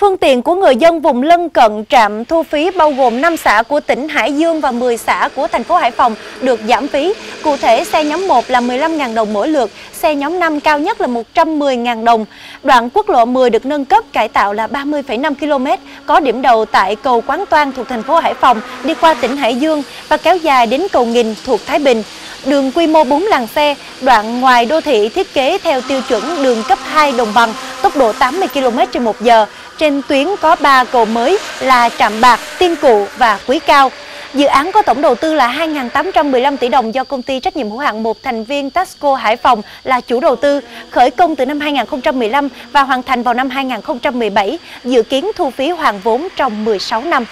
Phương tiện của người dân vùng lân cận trạm thu phí bao gồm 5 xã của tỉnh Hải Dương và 10 xã của thành phố Hải Phòng được giảm phí. Cụ thể, xe nhóm 1 là 15.000 đồng mỗi lượt, xe nhóm 5 cao nhất là 110.000 đồng. Đoạn quốc lộ 10 được nâng cấp cải tạo là 30,5 km, có điểm đầu tại cầu Quán Toan thuộc thành phố Hải Phòng, đi qua tỉnh Hải Dương và kéo dài đến cầu Nghìn thuộc Thái Bình. Đường quy mô 4 làn xe, đoạn ngoài đô thị thiết kế theo tiêu chuẩn đường cấp 2 đồng bằng, tốc độ 80 km trên 1 giờ. Trên tuyến có 3 cầu mới là Trạm Bạc, Tiên Cụ và Quý Cao. Dự án có tổng đầu tư là 2.815 tỷ đồng do công ty trách nhiệm hữu hạn một thành viên Tasco Hải Phòng là chủ đầu tư, khởi công từ năm 2015 và hoàn thành vào năm 2017, dự kiến thu phí hoàn vốn trong 16 năm.